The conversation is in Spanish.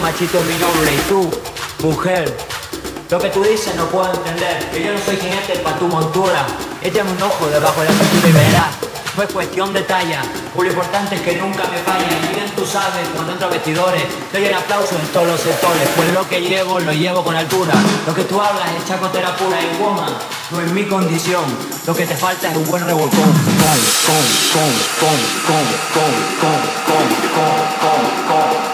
machito es mi nombre. Y tú, mujer, lo que tú dices no puedo entender. Que yo no soy jinete para tu montura. Échame un ojo debajo de la cintura y verás. es cuestión de talla. Lo importante es que nunca me falla Y bien tú sabes, cuando entro a vestidores, doy el aplauso en todos los sectores. Pues lo que llevo, lo llevo con altura. Lo que tú hablas es chacotera pura y woman. No es mi condición. Lo que te falta es un buen revolcón. Con, con, con, con, con, con, con, con, con, con, con.